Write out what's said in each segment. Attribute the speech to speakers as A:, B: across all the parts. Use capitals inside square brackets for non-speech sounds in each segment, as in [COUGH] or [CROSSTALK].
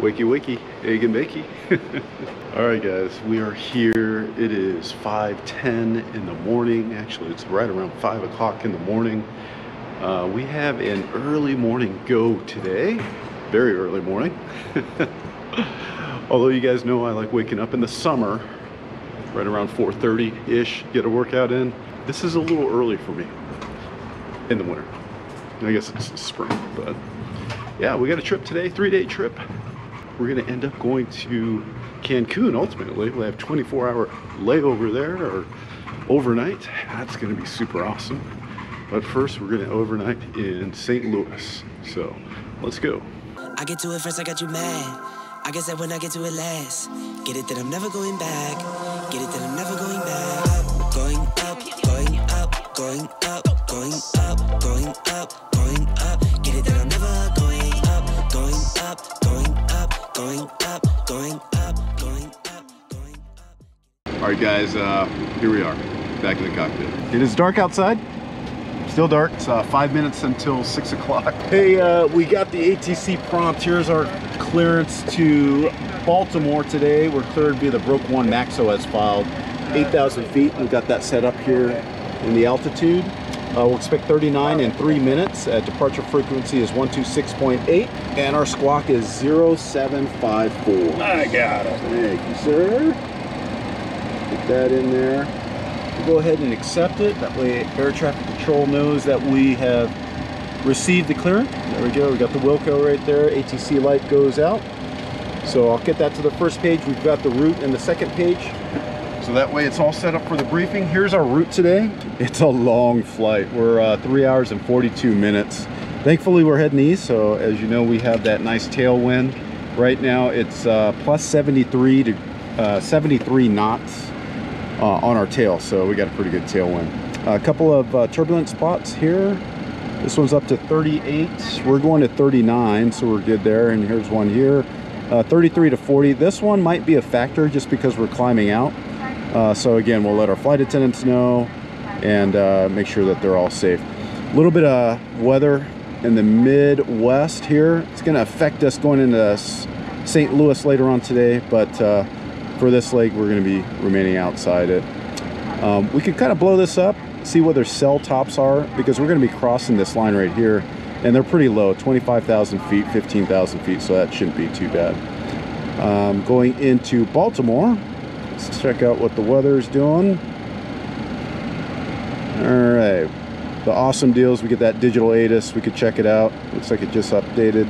A: Wakey wakey, egg and bakey. [LAUGHS] All right guys, we are here. It is 5.10 in the morning. Actually, it's right around 5 o'clock in the morning. Uh, we have an early morning go today. Very early morning. [LAUGHS] Although you guys know I like waking up in the summer, right around 4.30-ish, get a workout in. This is a little early for me in the winter. I guess it's spring, but yeah, we got a trip today, three-day trip we're going to end up going to Cancun ultimately. We'll have 24 hour layover there or overnight. That's going to be super awesome. But first, we're going to overnight in St. Louis. So let's go.
B: I get to it first, I got you mad. I guess that when I get to it last, get it that I'm never going back. Get it that I'm never going back. Going up, going up, going up, going up, going up, going up. Get it that I'm never going up, going up, going up, going up, going up, going up, going up.
A: All right, guys, uh, here we are, back in the cockpit. It is dark outside. Still dark. It's uh, five minutes until six o'clock. [LAUGHS] Hey, uh, we got the ATC prompt. Here's our clearance to Baltimore today. We're cleared via the Broke One Maxo as filed. 8,000 feet. We've got that set up here in the altitude. Uh, we'll expect 39 in three minutes. Uh, departure frequency is 126.8, and our squawk is 0754.
C: I got it.
A: Thank you, sir. Put that in there. We'll go ahead and accept it. That way air traffic control knows that we have received the clearance. There we go. We got the Wilco right there. ATC light goes out. So I'll get that to the first page. We've got the route in the second page. So that way it's all set up for the briefing. Here's our route today. It's a long flight. We're uh, three hours and 42 minutes. Thankfully we're heading east. So as you know, we have that nice tailwind. Right now it's uh, plus 73 to uh, 73 knots uh, on our tail. So we got a pretty good tailwind. a couple of uh, turbulent spots here. This one's up to 38. We're going to 39, so we're good there. And here's one here. Uh, 33 to 40. This one might be a factor just because we're climbing out. Uh, so again, we'll let our flight attendants know and uh, make sure that they're all safe. A little bit of weather in the Midwest here. It's going to affect us going into St. Louis later on today, but uh, for this leg, we're going to be remaining outside it. Um, we could kind of blow this up, see what their cell tops are, because we're going to be crossing this line right here, and they're pretty low, 25,000 feet, 15,000 feet, so that shouldn't be too bad. Um, going into Baltimore, let's check out what the weather's doing. All right, the awesome deals, we get that digital ATIS, we could check it out. Looks like it just updated.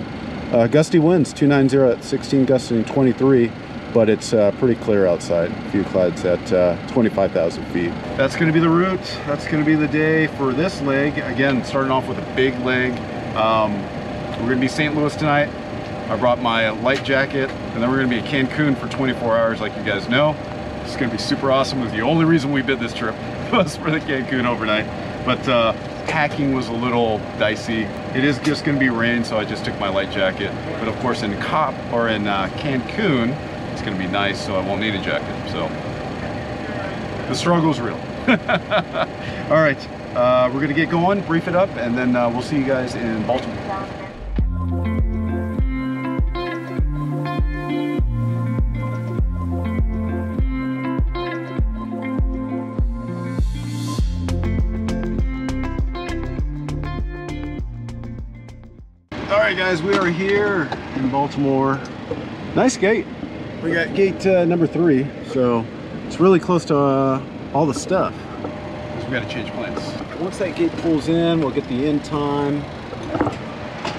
A: Uh, gusty winds, 290 at 16 gusting 23 but it's uh, pretty clear outside. A few clouds at uh, 25,000 feet. That's going to be the route. That's going to be the day for this leg. Again, starting off with a big leg. Um, we're going to be St. Louis tonight. I brought my light jacket, and then we're going to be at Cancun for 24 hours, like you guys know. It's to be super awesome. It was the only reason we bid this trip [LAUGHS] was for the Cancun overnight. But uh, packing was a little dicey. It is just to be rain, so I just took my light jacket. But of course, in Cop or in uh, Cancun, it's to be nice, so I won't need a jacket. So the struggle's real. [LAUGHS] All right, uh, we're to get going, brief it up, and then uh, we'll see you guys in Baltimore. Guys, we are here in Baltimore. Nice gate. We got gate uh, number three, so it's really close to uh, all the stuff. So we got to change plans. Once that gate pulls in, we'll get the end time,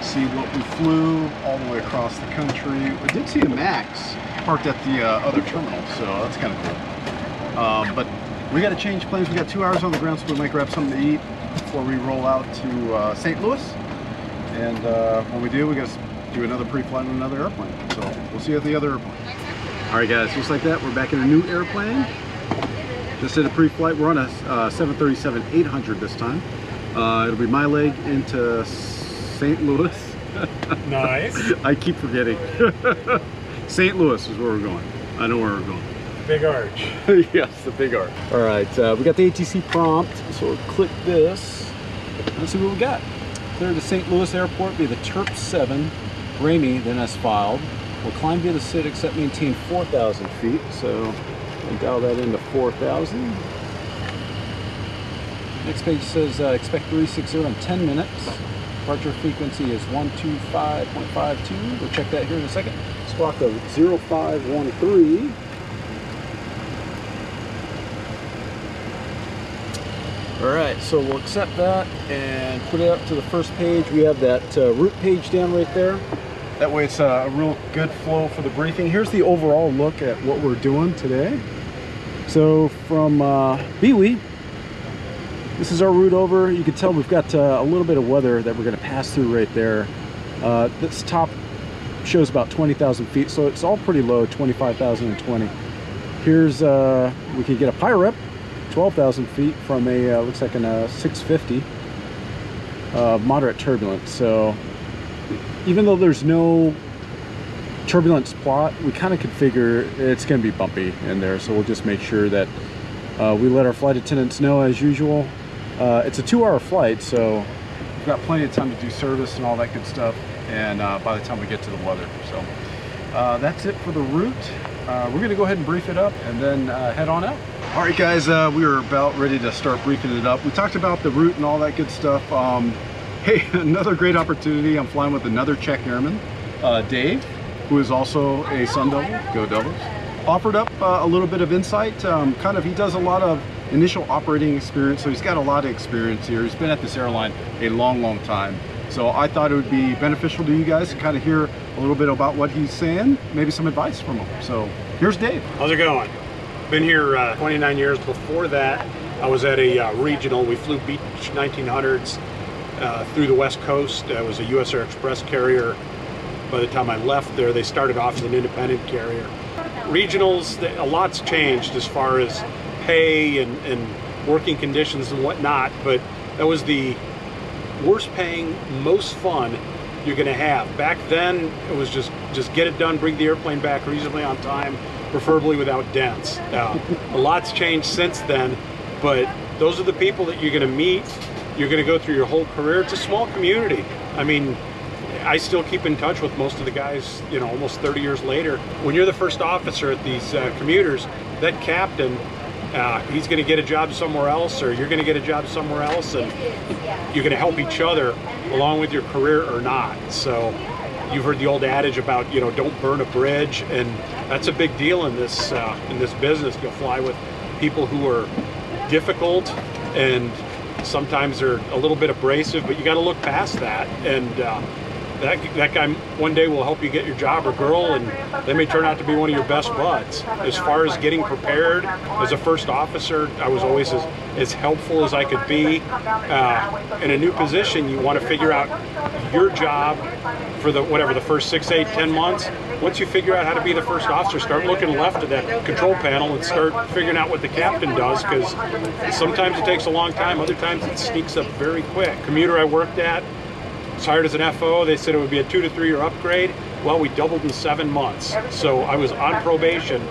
A: see what we flew all the way across the country. We did see a Max parked at the uh, other terminal, so that's kind of cool. Um, but we got to change plans. We got two hours on the ground, so we might grab something to eat before we roll out to uh, St. Louis. And uh, when we do, we got to do another pre-flight on another airplane. So we'll see you at the other airplane. All right, guys, just like that, we're back in a new airplane. Just did a pre-flight. We're on a uh, 737-800 this time. Uh, it'll be my leg into St. Louis. [LAUGHS]
C: Nice.
A: I keep forgetting. [LAUGHS] St. Louis is where we're going. I know where we're going.
C: Big arch. [LAUGHS]
A: yes, the big arc. All right, uh, we got the ATC prompt, so we'll click this. Let's see what we got. Clear to St. Louis Airport via the TERP 7, Ramey, then as filed. We'll climb via the SID, except maintain 4,000 feet. So dial that into 4,000. Next page says uh, expect 360 in 10 minutes. Departure frequency is 125.52. We'll check that here in a second. Squawk of 0513. All right, so we'll accept that and put it up to the first page. We have that uh, route page down right there. That way it's a real good flow for the briefing. Here's the overall look at what we're doing today. So from uh, Bewee, this is our route over. You can tell we've got uh, a little bit of weather that we're gonna pass through right there. Uh, this top shows about 20,000 feet, so it's all pretty low, 25,020. Here's, uh, we could get a PIREP 12,000 feet from a, uh, looks like a uh, 650 uh, moderate turbulence. So even though there's no turbulence plot, we kind of could figure it's going to be bumpy in there. So we'll just make sure that uh, we let our flight attendants know as usual. Uh, it's a two hour flight, so we've got plenty of time to do service and all that good stuff. And uh, by the time we get to the weather, so that's it for the route. We're going to go ahead and brief it up and then head on out. All right, guys, uh, we are about ready to start briefing it up. We talked about the route and all that good stuff. Um, [LAUGHS] hey, another great opportunity. I'm flying with another check airman, uh, Dave, who is also a Sun Devil, go Devils. Offered up uh, a little bit of insight. Um, kind of, he does a lot of initial operating experience, so he's got a lot of experience here. He's been at this airline a long, long time. So I thought it would be beneficial to you guys to kind of hear a little bit about what he's saying, maybe some advice from him. So here's Dave.
C: How's it going? Been here uh, 29 years. Before that, I was at a uh, regional. We flew Beech 1900s uh, through the West Coast. I was a US Air Express carrier. By the time I left there, they started off as an independent carrier. Regionals, a lot's changed as far as pay and, and working conditions and whatnot, but that was the worst paying, most fun you're going to have. Back then, it was just just get it done, bring the airplane back reasonably on time, preferably without dents. Uh, a lot's changed since then, but those are the people that you're going to meet. You're going to go through your whole career. It's a small community. I mean, I still keep in touch with most of the guys, you know, almost 30 years later. When you're the first officer at these uh, commuters, that captain, uh, he's going to get a job somewhere else, or you're going to get a job somewhere else, and you're going to help each other along with your career or not. So you've heard the old adage about you know don't burn a bridge, and that's a big deal in this uh, in this business. You'll fly with people who are difficult and sometimes they're a little bit abrasive, but you got to look past that and. Uh, that, that guy one day will help you get your job or girl and they may turn out to be one of your best buds. As far as getting prepared as a first officer, I was always as, as helpful as I could be. Uh, in a new position, you want to figure out your job for the whatever the first six, eight, ten months. Once you figure out how to be the first officer, start looking left of that control panel and start figuring out what the captain does because sometimes it takes a long time, other times it sneaks up very quick. Commuter I worked at, hired as an FO. They said it would be a two to three year upgrade. Well, we doubled in seven months. So I was on probation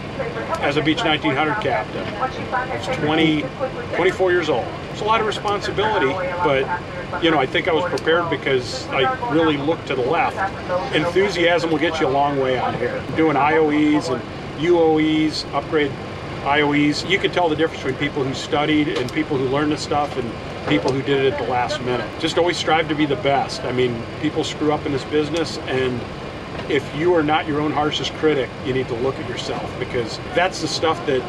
C: as a Beech 1900 captain. I was 20, 24 years old. It's a lot of responsibility, but you know, I think I was prepared because I really looked to the left. Enthusiasm will get you a long way on here. Doing IOEs and UOEs, upgrade IOEs, you can tell the difference between people who studied and people who learned the stuff and people who did it at the last minute. Just always strive to be the best. I mean, people screw up in this business and if you are not your own harshest critic, you need to look at yourself because that's the stuff that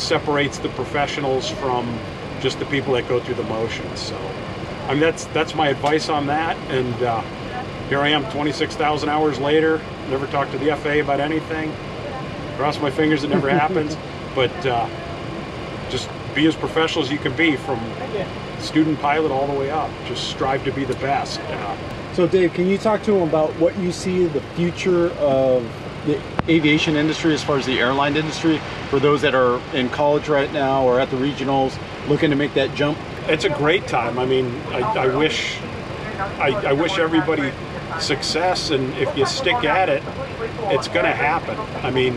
C: separates the professionals from just the people that go through the motions. So, I mean, that's that's my advice on that. And uh, here I am, 26,000 hours later. Never talked to the FAA about anything. Cross my fingers, it never [LAUGHS] happens. But uh, just be as professional as you can be from student pilot all the way up. Just strive to be the best. Uh,
A: so Dave, can you talk to him about what you see the future of the aviation industry as far as the airline industry for those that are in college right now or at the regionals looking to make that jump?
C: It's a great time. I mean, I, I wish I, I wish everybody success and if you stick at it, it's going to happen. I mean,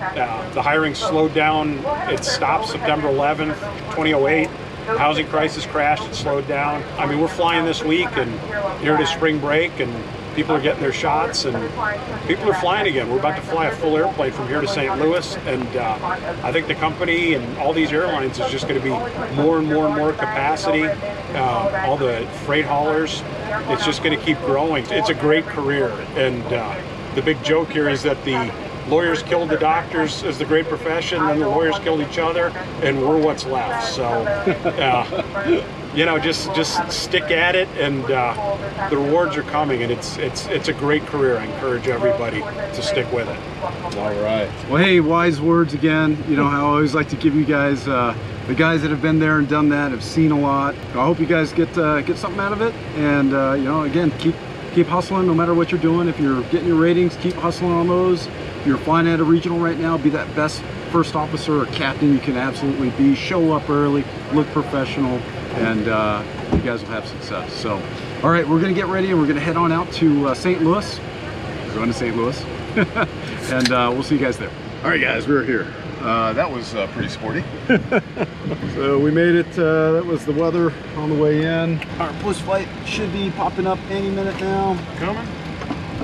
C: uh, the hiring slowed down. It stopped September 11th, 2008. Housing crisis crashed and slowed down. I mean, we're flying this week, and here it is spring break, and people are getting their shots, and people are flying again. We're about to fly a full airplane from here to St. Louis, and uh, I think the company and all these airlines is just going to be more and more and more capacity. Uh, all the freight haulers, it's just going to keep growing. It's a great career, and uh, the big joke here is that the lawyers killed the doctors as the great profession, and the lawyers killed each other, and we're what's left. So, uh, you know, just just stick at it, and uh, the rewards are coming, and it's it's it's a great career. I encourage everybody to stick with it.
A: All right. Well, hey, wise words again. You know, I always like to give you guys, uh, the guys that have been there and done that, have seen a lot. I hope you guys get uh, get something out of it, and uh, you know, again, keep keep hustling no matter what you're doing. If you're getting your ratings, keep hustling on those. If you're flying at a regional right now, be that best first officer or captain you can absolutely be. Show up early, look professional, and uh, you guys will have success. So, all right, we're gonna get ready and we're gonna head on out to uh, St. Louis. We're going to St. Louis, [LAUGHS] and uh, we'll see you guys there. All right, guys, we're here. Uh, that was uh, pretty sporty. [LAUGHS] so we made it. Uh, that was the weather on the way in. Our post flight should be popping up any minute now.
C: Coming.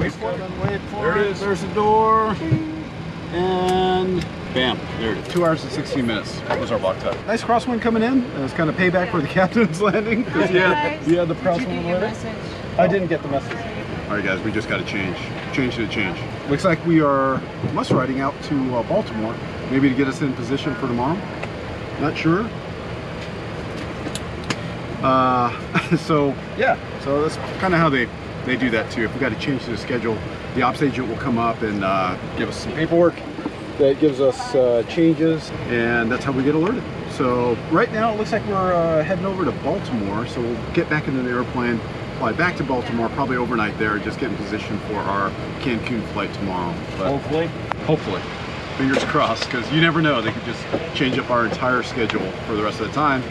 C: Wait for it.
A: Wait for
C: There it
A: it.
C: is.
A: There's the door. And bam, there it is. Two hours and 16 minutes That was our block time. Nice crosswind coming in. It was kind of payback for the [LAUGHS] captain's landing. Because he had, the crosswind on the way. I didn't get the message. All right, guys, we just got to change. Change to change. Looks like we are must riding out to uh, Baltimore, maybe to get us in position for tomorrow. Not sure. Uh, [LAUGHS] so yeah, so that's kind of how they they do that too. If we got to change the schedule, the ops agent will come up and uh, give us some paperwork that gives us uh, changes, and that's how we get alerted. So right now it looks like we're uh, heading over to Baltimore. So we'll get back into the airplane, fly back to Baltimore, probably overnight there, just get in position for our Cancun flight tomorrow. But
C: Hopefully.
A: hopefully fingers crossed because you never know they could just change up our entire schedule for the rest of the time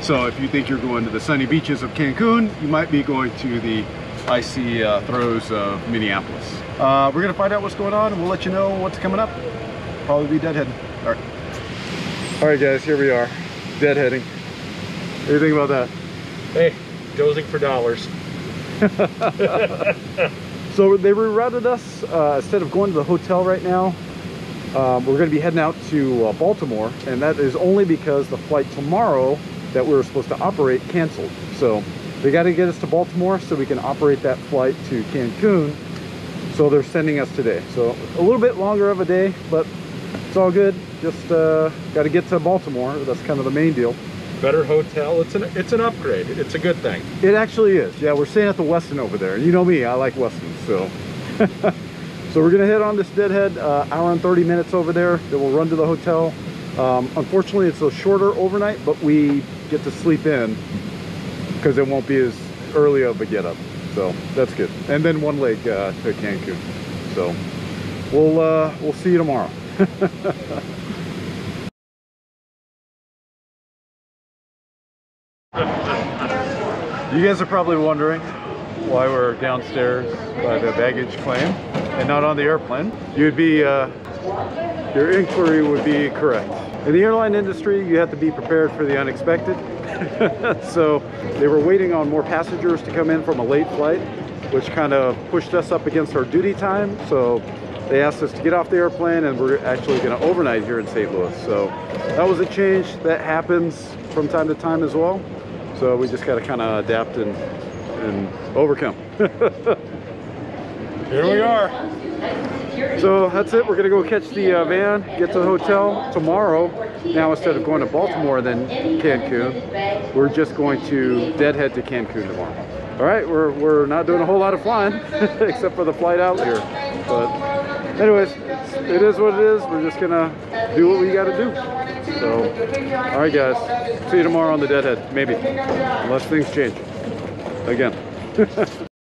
A: so if you think you're going to the sunny beaches of cancun you might be going to the icy uh, throes of minneapolis uh, we're gonna find out what's going on and we'll let you know what's coming up probably be deadheading all right all right guys here we are deadheading what do you think about that
C: Hey, dozing for dollars. [LAUGHS]
A: So they rerouted us uh, instead of going to the hotel right now. Um, we're going to be heading out to uh, Baltimore, and that is only because the flight tomorrow that we were supposed to operate canceled. So they got to get us to Baltimore so we can operate that flight to Cancun. So they're sending us today. So a little bit longer of a day, but it's all good. Just uh, got to get to Baltimore. That's kind of the main deal.
C: Better hotel. It's an it's an upgrade. It's a good thing.
A: It actually is. Yeah, we're staying at the Westin over there. You know me, I like Westin, so. [LAUGHS] so we're gonna head on this deadhead, uh, hour and 30 minutes over there. Then we'll run to the hotel. Um, unfortunately, it's a shorter overnight, but we get to sleep in because it won't be as early of a get up. So that's good. And then one leg uh, to Cancun. So we'll, uh, we'll see you tomorrow. [LAUGHS] You guys are probably wondering why we're downstairs by the baggage claim and not on the airplane. You'd be, uh, your inquiry would be correct. In the airline industry, you have to be prepared for the unexpected. [LAUGHS] so they were waiting on more passengers to come in from a late flight, which kind of pushed us up against our duty time. So they asked us to get off the airplane and we're actually going to overnight here in St. Louis. So that was a change that happens from time to time as well. So we just got to kind of adapt and, and overcome. [LAUGHS]
C: Here we are.
A: So that's it. We're gonna go catch the uh, van, get to the hotel tomorrow. Now instead of going to Baltimore then Cancun, we're just going to deadhead to Cancun tomorrow. All right, we're we're not doing a whole lot of flying [LAUGHS] except for the flight out here. But anyways, it is what it is. We're just gonna do what we got to do. So, all right, guys. See you tomorrow on the deadhead, maybe, unless things change again. [LAUGHS]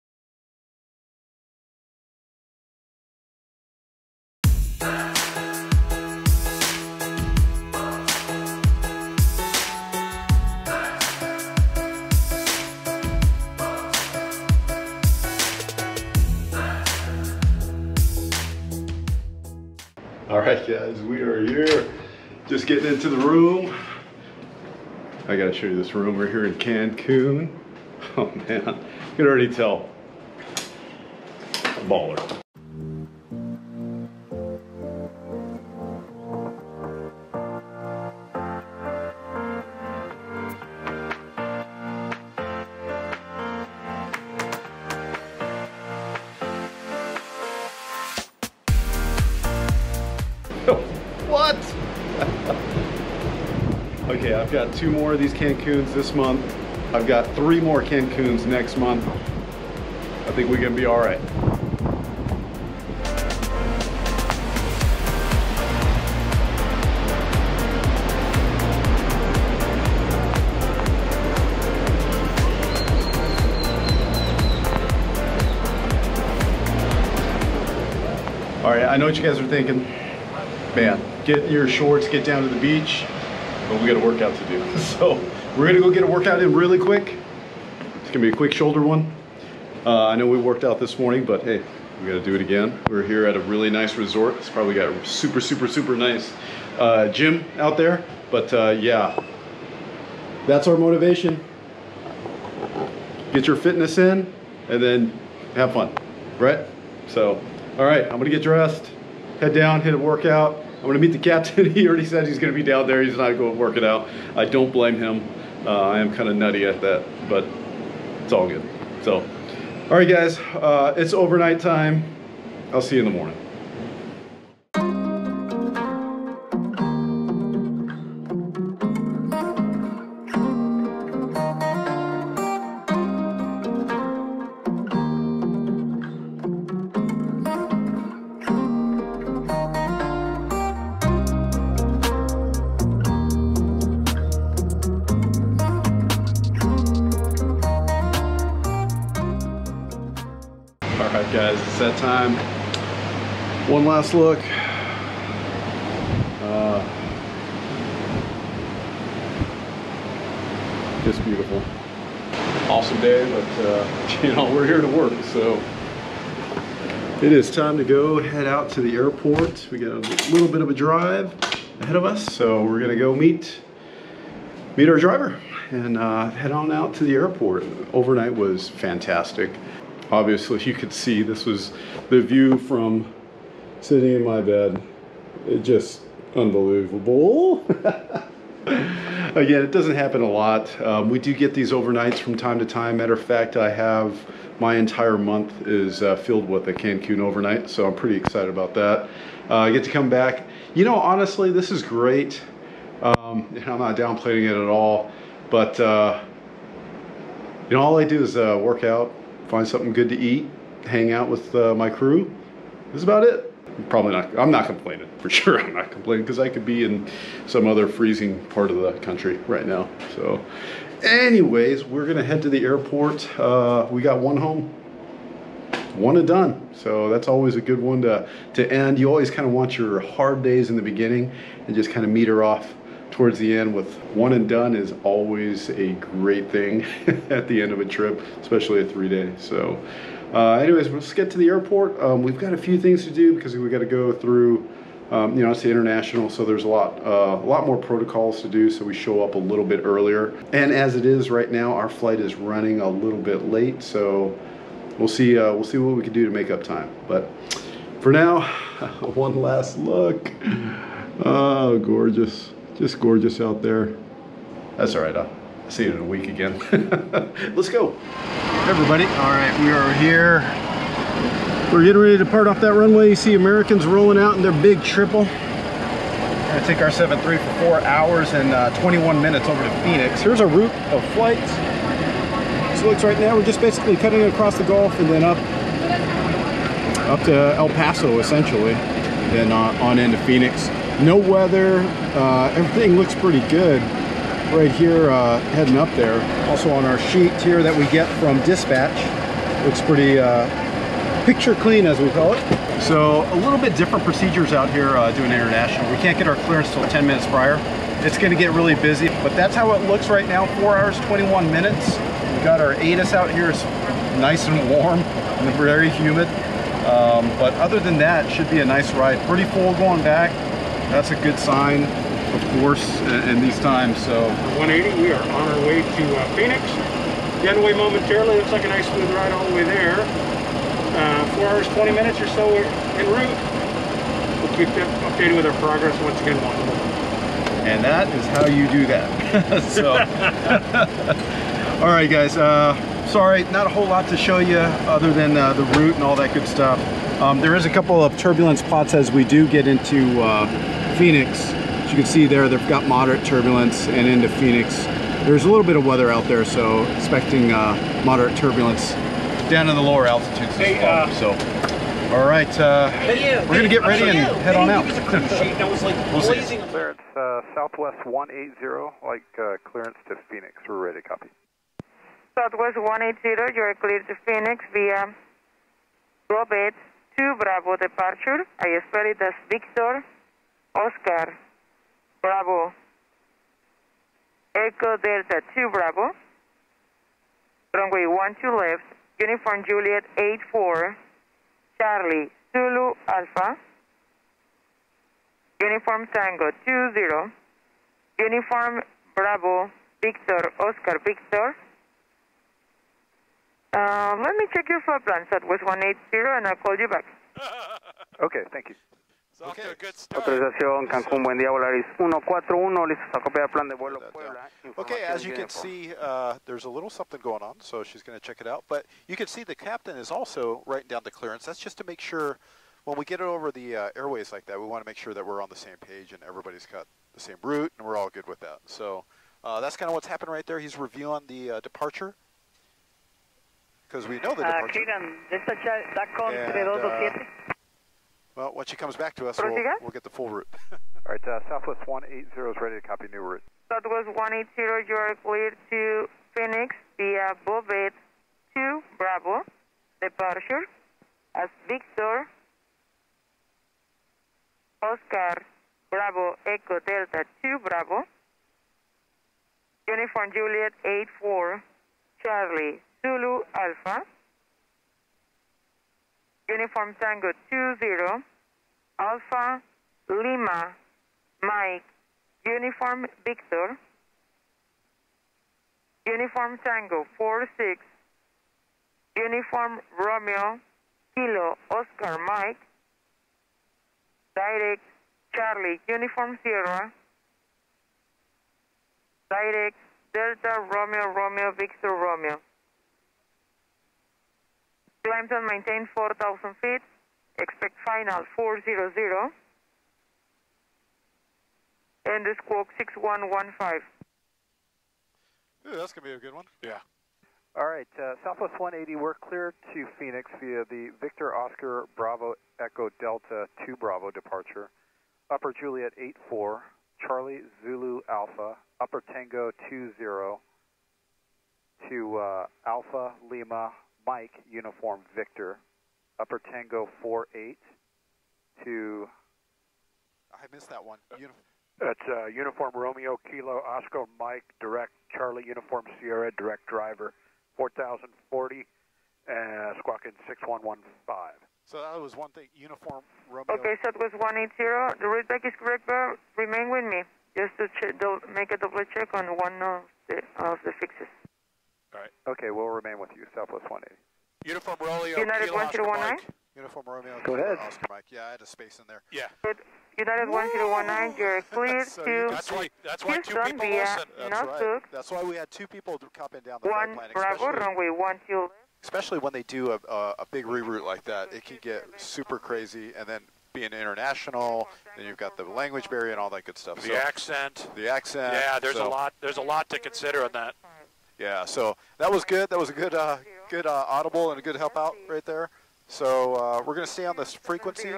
A: Guys, we are here. Just getting into the room. I gotta show you this room. We're here in Cancun. [LAUGHS] Oh man, you can already tell. Baller. What? okay, I've got two more of these Cancuns this month. I've got three more Cancuns next month. I think we're gonna be all right. All right, I know what you guys are thinking. Man, get your shorts, get down to the beach, but we got a workout to do. [LAUGHS] So we're gonna go get a workout in really quick. It's gonna be a quick shoulder one. Uh, I know we worked out this morning, but hey, we gotta do it again. We're here at a really nice resort. It's probably got a super, super, super nice uh, gym out there. But uh, yeah, that's our motivation. Get your fitness in and then have fun, right? So, all right, I'm gonna get dressed, head down, hit a workout. I'm gonna meet the captain. [LAUGHS] he already said he's gonna be down there. He's not going to work it out. I don't blame him. Uh, I am kind of nutty at that, but it's all good. So, all right, guys, uh, it's overnight time. I'll see you in the morning. Guys, it's that time. One last look. Uh, just beautiful. Awesome day, but uh, [LAUGHS] you know, we're here to work, so. It is time to go head out to the airport. We got a little bit of a drive ahead of us, so we're gonna go meet meet our driver and uh, head on out to the airport. Overnight was fantastic. Obviously, you could see this was the view from sitting in my bed. It just unbelievable. [LAUGHS] Again, it doesn't happen a lot. Um, we do get these overnights from time to time. Matter of fact, I have my entire month is uh, filled with a Cancun overnight, so I'm pretty excited about that. Uh, I get to come back. You know, honestly, this is great. Um, and I'm not downplaying it at all, but uh, you know, all I do is uh, work out, find something good to eat, hang out with uh, my crew. That's about it. Probably not. I'm not complaining for [LAUGHS] sure. I'm not complaining because I could be in some other freezing part of the country right now. So, anyways, we're gonna head to the airport. Uh, we got one home, one and done. So that's always a good one to to end. You always kind of want your hard days in the beginning and just kind of meter off towards the end with one and done is always a great thing [LAUGHS] at the end of a trip, especially a three day. So uh, anyways, let's get to the airport. Um, we've got a few things to do because we got to go through, um, you know, it's the international, so there's a lot, uh, a lot more protocols to do. So we show up a little bit earlier. And as it is right now, our flight is running a little bit late. So we'll see, uh, we'll see what we can do to make up time. But for now, [LAUGHS] one last look. Oh, gorgeous. Just gorgeous out there. That's all right. I'll see you in a week again. [LAUGHS] Let's go. Hey everybody. All right, we are here. We're getting ready to part off that runway. You see Americans rolling out in their big triple. We're gonna take our 7-3 for four hours and uh, 21 minutes over to Phoenix. Here's our route of flights. So it looks right now, we're just basically cutting across the Gulf and then up up to El Paso essentially, then on, on into Phoenix. No weather, uh, everything looks pretty good right here uh, heading up there. Also on our sheet here that we get from dispatch, looks pretty uh, picture clean as we call it. So a little bit different procedures out here uh, doing international. We can't get our clearance till 10 minutes prior. It's gonna get really busy, but that's how it looks right now, four hours, 21 minutes. We got our ATIS out here, it's nice and warm and very humid. Um, but other than that, should be a nice ride. Pretty full going back. That's a good sign. of course, in, in these times. So
C: 180, we are on our way to uh, Phoenix. Getting away momentarily, looks like a nice smooth ride all the way there. Uh, four hours, 20 minutes or so en route. We'll keep updated with our progress once again.
A: And that is how you do that. [LAUGHS] so, [LAUGHS] all right, guys. Uh, sorry, not a whole lot to show you other than uh, the route and all that good stuff. Um, there is a couple of turbulence spots as we do get into uh, Phoenix. As you can see there, they've got moderate turbulence and into Phoenix. There's a little bit of weather out there, so expecting uh, moderate turbulence down in the lower altitudes as
C: Hey,
A: well.
C: uh,
A: so, all right, uh, we're gonna get ready and head on out.
C: we'll see.
D: Clearance uh, Southwest 180, like uh, clearance to Phoenix. We're ready to copy.
E: Southwest 180, you are cleared to Phoenix via VOBED 2 Bravo departure. I spell it as Victor Oscar Bravo Echo Delta 2 Bravo. Runway 12 left, Uniform Juliet 84, Charlie Zulu Alpha. Uniform Tango 20, Uniform Bravo Victor Oscar Victor. Uh, let me check your flight plan, Southwest 180, and I'll call you back. [LAUGHS]
D: Okay, thank you.
F: It's off to a good start.
D: Autorización Cancún, buen día, Volaris 141, listos a copiar plan de vuelo
F: uh,
D: Puebla.
F: Okay, as you can see, uh, there's a little something going on, so she's going to check it out. But you can see the captain is also writing down the clearance. That's just to make sure when we get it over the uh, airways like that, we want to make sure that we're on the same page and everybody's got the same route and we're all good with that. So uh, that's kind of what's happening right there. He's reviewing the uh, departure because we know the
G: Ah,
F: departure.
G: Kiran, esta cha- está con
F: And,
G: 3227.
F: Well, when she comes back to us, we'll, we'll get the full route. [LAUGHS]
D: All right, uh, Southwest 180 is ready to copy new route.
E: Southwest 180, you are cleared to Phoenix via VOBED 2 Bravo departure as Victor Oscar Bravo Echo Delta 2 Bravo. Uniform Juliet 84 Charlie Zulu Alpha. Uniform Tango 20 Alpha Lima Mike Uniform Victor. Uniform Tango 46. Uniform Romeo Kilo Oscar Mike. Direct Charlie Uniform Sierra. Direct Delta Romeo Romeo Victor Romeo. Climb and maintain 4,000 feet. Expect final 400. And the squawk 6115.
F: Ooh, that's going to be a good one. Yeah.
D: All right, uh, Southwest 180, we're clear to Phoenix via the Victor Oscar Bravo Echo Delta 2 Bravo departure. Upper Juliet 84, Charlie Zulu Alpha, Upper Tango 20 to uh, Alpha Lima Mike Uniform Victor, Upper Tango 48 to
F: I missed that one. Uni-
H: That's uh, Uniform Romeo Kilo Oscar Mike Direct Charlie Uniform Sierra Direct Driver 4040 uh, squawking 6115.
F: so that was one thing. Uniform Romeo.
E: Okay, so it was 180. The route back is correct, but remain with me. Just to che- dou- make a double check on one of the, of the fixes.
D: Okay, we'll remain with you, Southwest 180.
F: Uniform Romeo.
E: United
F: Kilo
E: 1019?
F: Mike. Uniform Romeo.
D: Go
F: Kilo
D: ahead.
F: Oscar Mike. Yeah, I had a space in there.
I: Yeah,
E: United 1019, [LAUGHS] you're cleared
F: So you
E: to
I: that's why that's why two
E: Houston
I: people
E: via
I: listen.
F: That's
E: North
F: right.
E: Cook,
F: That's why we had two people copying down the
E: 1
F: flight
E: Bravo,
F: especially,
E: runway 12
F: especially when they do a, a, a big reroute like that. It can get super crazy, and then being international, then you've got the language barrier and all that good stuff.
I: The
F: so,
I: accent.
F: the accent.
I: Yeah, there's
F: so-
I: a lot. There's a lot to consider on that.
F: Yeah, so that was good. That was a good, uh, good uh, audible and a good help out right there. So uh, we're going to stay on this frequency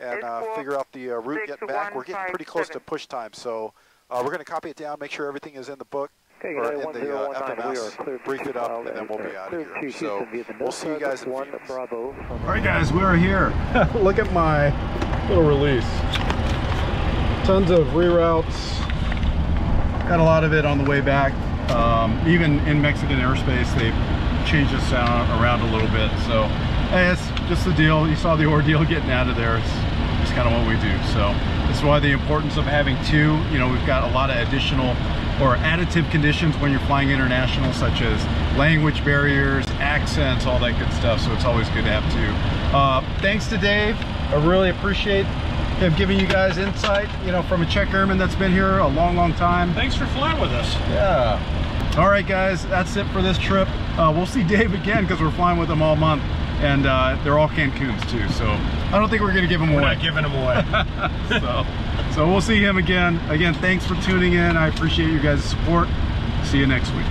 F: and uh, figure out the uh, route getting back. We're getting pretty close to push time, so uh, we're going to copy it down, make sure everything is in the book or in the uh,
D: 1019, we are
F: FMS,
D: cleared to
F: brief it up,
D: file
F: and then
D: and,
F: we'll be out of here. So we'll see you guys in
D: one
F: Phoenix.
D: Bravo
A: All right, guys, we're here. [LAUGHS] Look at my little release. Tons of reroutes. Got a lot of it on the way back. Um, even in Mexican airspace, they changed the sound around a little bit. So, hey, it's just the deal. You saw the ordeal getting out of there. It's It's kind of what we do. So that's why the importance of having two. You know, we've got a lot of additional or additive conditions when you're flying international, such as language barriers, accents, all that good stuff. So it's always good to have two. Uh, thanks to Dave. I really appreciate him giving you guys insight, you know, from a check airman that's been here a long, long time.
C: Thanks for flying with us.
A: Yeah. All right, guys, that's it for this trip. Uh, we'll see Dave again because we're flying with him all month. And uh, they're all Cancun's too, so I don't think we're gonna give them
C: We're
A: away.
C: not giving them away. [LAUGHS]
A: so, so we'll see him again. Again, thanks for tuning in. I appreciate you guys' support. See you next week.